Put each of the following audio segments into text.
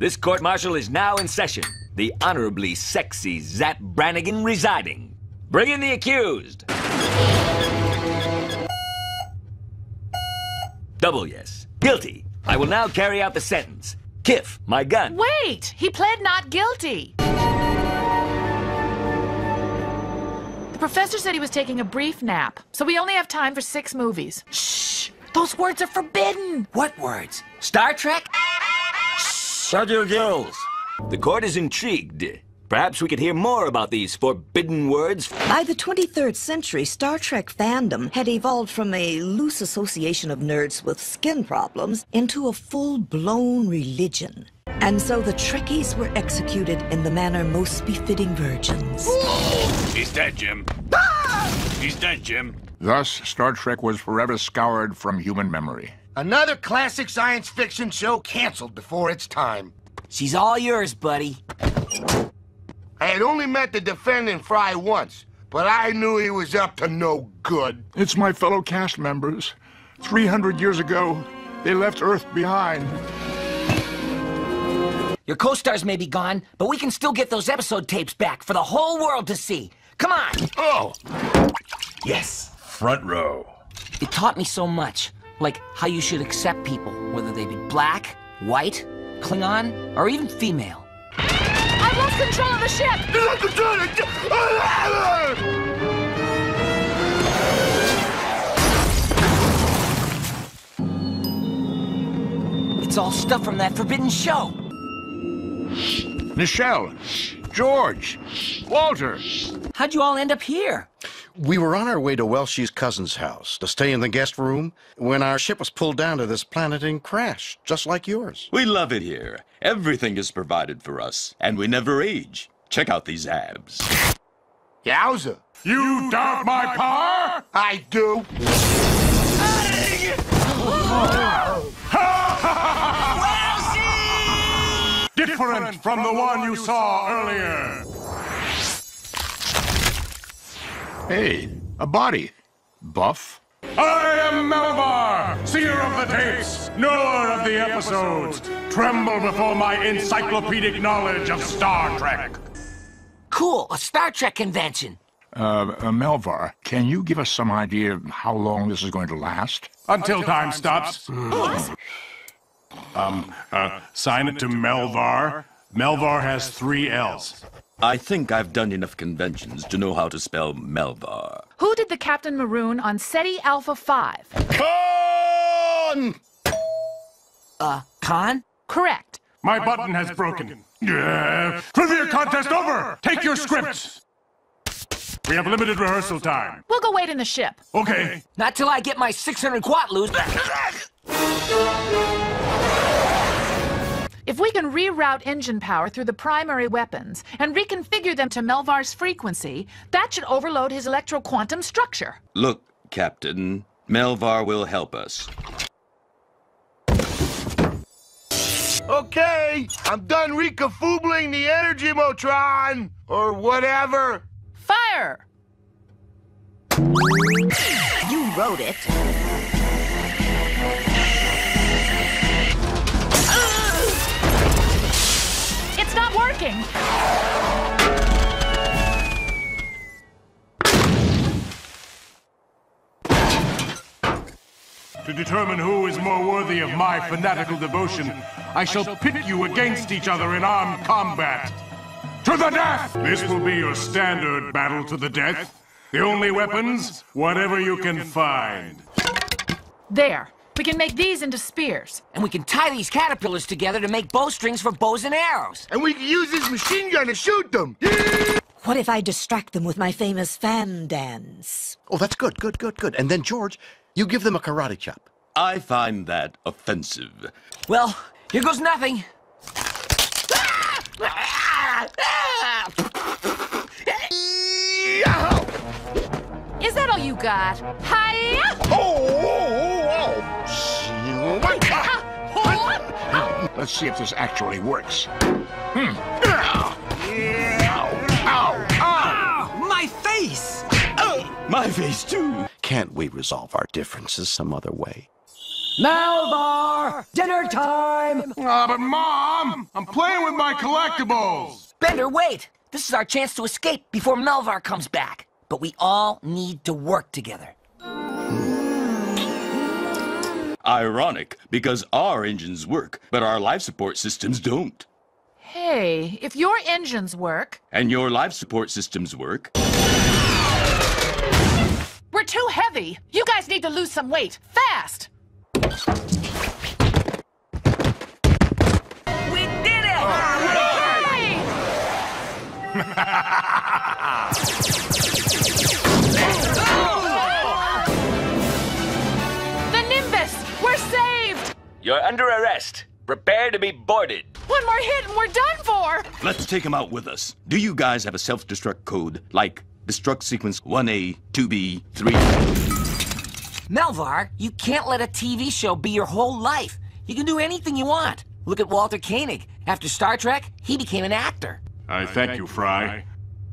This court martial is now in session. The honorably sexy Zapp Brannigan residing. Bring in the accused. Double yes. Guilty. I will now carry out the sentence. Kiff, my gun. Wait! He pled not guilty. The professor said he was taking a brief nap, so we only have time for six movies. Shh! Those words are forbidden! What words? Star Trek? Shut your gills. The court is intrigued. Perhaps we could hear more about these forbidden words. By the 23rd century, Star Trek fandom had evolved from a loose association of nerds with skin problems into a full-blown religion. And so the Trekkies were executed in the manner most befitting virgins. He's dead, Jim. Ah! He's dead, Jim. Thus, Star Trek was forever scoured from human memory. Another classic science fiction show canceled before its time. She's all yours, buddy. I had only met the defendant Fry once, but I knew he was up to no good. It's my fellow cast members. 300 years ago, they left Earth behind. Your co-stars may be gone, but we can still get those episode tapes back for the whole world to see. Come on! Oh! Yes, front row. It taught me so much. Like how you should accept people, whether they be black, white, Klingon, or even female. I've lost control of the ship! It's all stuff from that forbidden show. Nichelle, George, Walter. How'd you all end up here? We were on our way to Welshie's cousin's house to stay in the guest room when our ship was pulled down to this planet and crashed, just like yours. We love it here. Everything is provided for us, and we never age. Check out these abs. Yowza. You doubt my power? I do. Different from the one you saw earlier. Hey, a body. Buff. I am Melvar, seer of the tapes, knower of the episodes. Tremble before my encyclopedic knowledge of Star Trek. Cool, a Star Trek convention. Uh, uh, Melvar, can you give us some idea of how long this is going to last? Until time stops. um, uh, sign it to Melvar. Melvar has three L's. I think I've done enough conventions to know how to spell Melvar. Who did the Captain Maroon on Ceti Alpha 5? Con! Uh, Khan? Correct. My button has broken. Yeah. Trivia contest over! Take your scripts! We have limited rehearsal time. We'll go wait in the ship. Okay. Not till I get my 600 quatloos. If we can reroute engine power through the primary weapons and reconfigure them to Melvar's frequency, that should overload his electro-quantum structure. Look, Captain, Melvar will help us. Okay, I'm done reconfubling the energy motron, or whatever. Fire! You wrote it. It's not working! To determine who is more worthy of my fanatical devotion, I shall pit you against each other in armed combat. To the death! This will be your standard battle to the death. The only weapons, whatever you can find. There. We can make these into spears. And we can tie these caterpillars together to make bowstrings for bows and arrows. And we can use this machine gun to shoot them. What if I distract them with my famous fan dance? Oh, that's good, good, good, good. And then, George, you give them a karate chop. I find that offensive. Well, here goes nothing. Is that all you got? Hiya! Oh, oh, oh, Let's see if this actually works. Ow! Ow! Ow! My face! My face, too. Can't we resolve our differences some other way? Malvar! Dinner time! Ah, but Mom! I'm playing with my collectibles! Bender, wait! This is our chance to escape before Melvar comes back. But we all need to work together. Ironic, because our engines work, but our life support systems don't. Hey, if your engines work, And your life support systems work. we're too heavy. You guys need to lose some weight, fast. We did it! Hooray! You're under arrest. Prepare to be boarded. One more hit and we're done for! Let's take him out with us. Do you guys have a self destruct code? Like destruct sequence 1A, 2B, 3? Melvar, you can't let a TV show be your whole life. You can do anything you want. Look at Walter Koenig. After Star Trek, he became an actor. I thank you, Fry.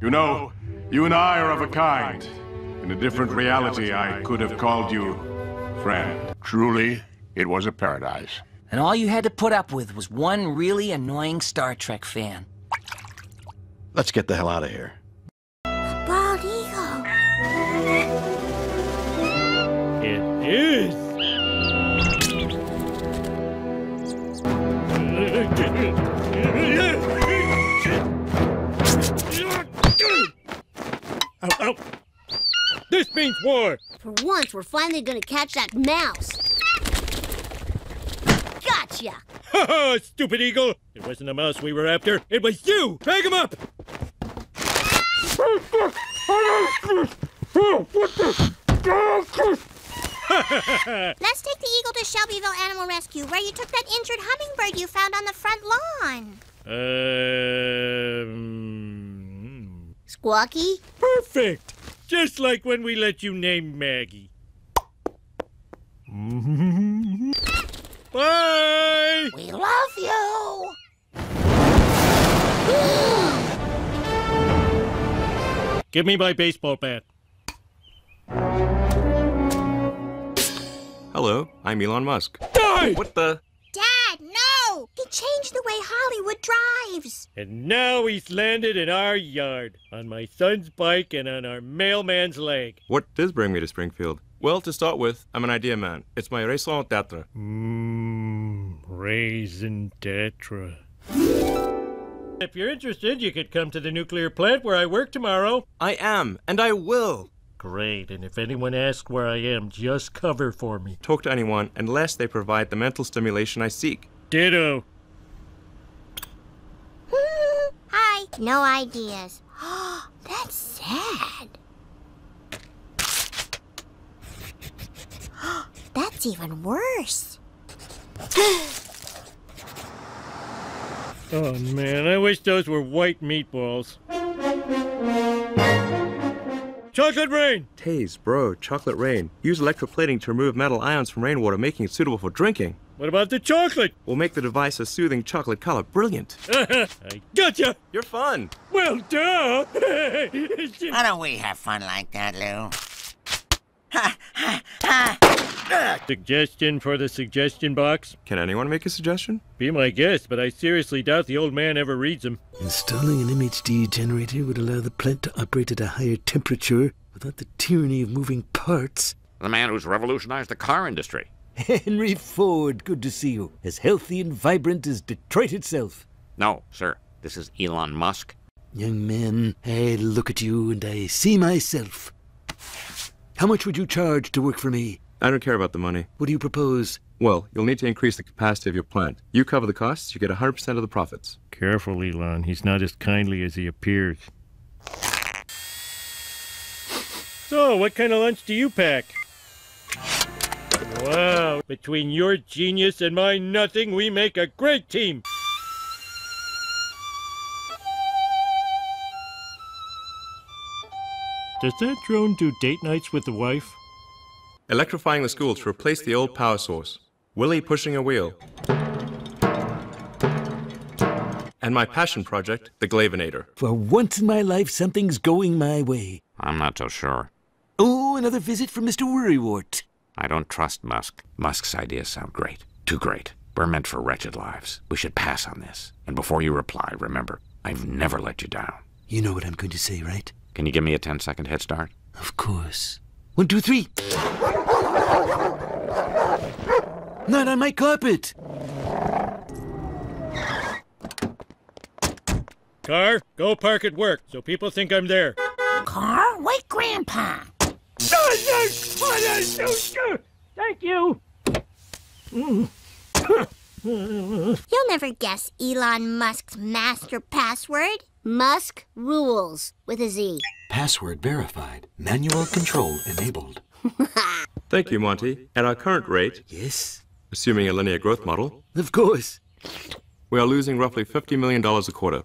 You know, you and I are of a kind. In a different reality, I could have called you friend. Truly, it was a paradise. And all you had to put up with was one really annoying Star Trek fan. Let's get the hell out of here. Bald eagle. It is. Ow, ow. This means war. For once, we're finally gonna catch that mouse. Gotcha! Ha ha, stupid eagle. It wasn't a mouse we were after. It was you. Drag him up. Let's take the eagle to Shelbyville Animal Rescue, where you took that injured hummingbird you found on the front lawn. Um, Squawky? perfect. Just like when we let you name Maggie. Bye. We love you! Give me my baseball bat. Hello, I'm Elon Musk. Die! What the? Dad, no! He changed the way Hollywood drives. And now he's landed in our yard, on my son's bike and on our mailman's leg. What does bring me to Springfield? Well, to start with, I'm an idea man. It's my raison d'etre. Mmm, raisin tetra. If you're interested, you could come to the nuclear plant where I work tomorrow. I am, and I will. Great, and if anyone asks where I am, just cover for me. Talk to anyone unless they provide the mental stimulation I seek. Ditto. Hi. No ideas. That's sad. That's even worse. Oh man, I wish those were white meatballs. Chocolate rain! Taze, bro, chocolate rain. Use electroplating to remove metal ions from rainwater, making it suitable for drinking. What about the chocolate? We'll make the device a soothing chocolate color. Brilliant. I gotcha! You're fun. Well, duh! Why don't we have fun like that, Lou? Suggestion for the suggestion box? Can anyone make a suggestion? Be my guest, but I seriously doubt the old man ever reads them. Installing an MHD generator would allow the plant to operate at a higher temperature without the tyranny of moving parts. The man who's revolutionized the car industry. Henry Ford, good to see you. As healthy and vibrant as Detroit itself. No, sir. This is Elon Musk. Young man, I look at you and I see myself. How much would you charge to work for me? I don't care about the money. What do you propose? Well, you'll need to increase the capacity of your plant. You cover the costs, you get 100% of the profits. Careful, Elon. He's not as kindly as he appears. So, what kind of lunch do you pack? Wow, between your genius and my nothing, we make a great team. Does that drone do date nights with the wife? Electrifying the school to replace the old power source. Willie pushing a wheel. And my passion project, the Glavinator. For once in my life, something's going my way. I'm not so sure. Oh, another visit from Mr. Worrywart. I don't trust Musk. Musk's ideas sound great. Too great. We're meant for wretched lives. We should pass on this. And before you reply, remember, I've never let you down. You know what I'm going to say, right? Can you give me a 10 second head start? Of course. One, two, three. Not on my carpet. Car, go park at work so people think I'm there. Car, wake Grandpa. Thank you. You'll never guess Elon Musk's master password. Musk rules with a Z. Password verified. Manual control enabled. Thank you, Monty. At our current rate, Yes, assuming a linear growth model, of course. we are losing roughly $50 million a quarter.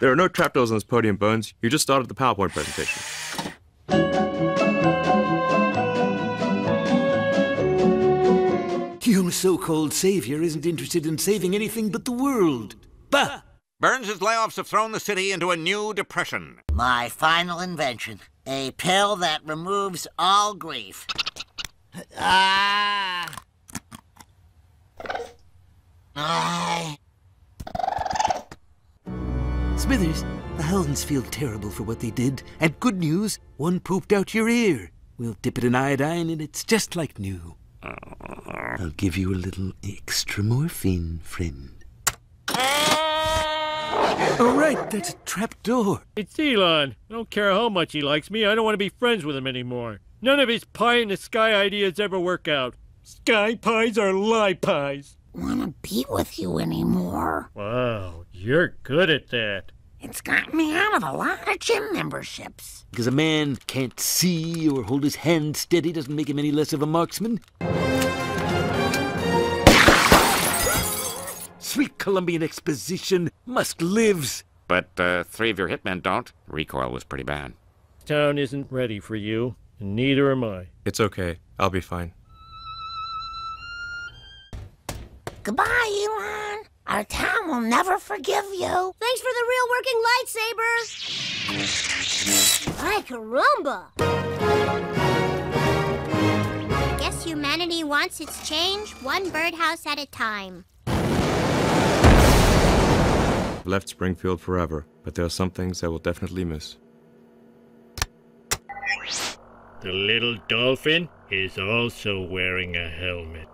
There are no trapdoors on this podium, Bones. You just started the PowerPoint presentation. Your so-called savior isn't interested in saving anything but the world. Bah! Burns' layoffs have thrown the city into a new depression. My final invention. A pill that removes all grief. Ah. I... Smithers, the hounds feel terrible for what they did. And good news, one pooped out your ear. We'll dip it in iodine and it's just like new. I'll give you a little extra morphine, friend. All right, that's a trap door. It's Elon. I don't care how much he likes me. I don't want to be friends with him anymore. None of his pie in the sky ideas ever work out. Sky pies are lie pies. Wanna be with you anymore. Wow, you're good at that. It's got me out of a lot of gym memberships. Because a man can't see or hold his hand steady doesn't make him any less of a marksman. Sweet Columbian exposition. Musk lives. But uh, three of your hitmen don't. Recoil was pretty bad. Town isn't ready for you, and neither am I. It's okay. I'll be fine. Goodbye, Elon. Our town will never forgive you. Thanks for the real working lightsaber. Ay, caramba. Guess humanity wants its change one birdhouse at a time. I've left Springfield forever, but there are some things I will definitely miss. The little dolphin is also wearing a helmet.